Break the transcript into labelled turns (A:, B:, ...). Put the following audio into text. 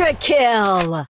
A: Quadra kill!